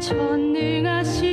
전능하신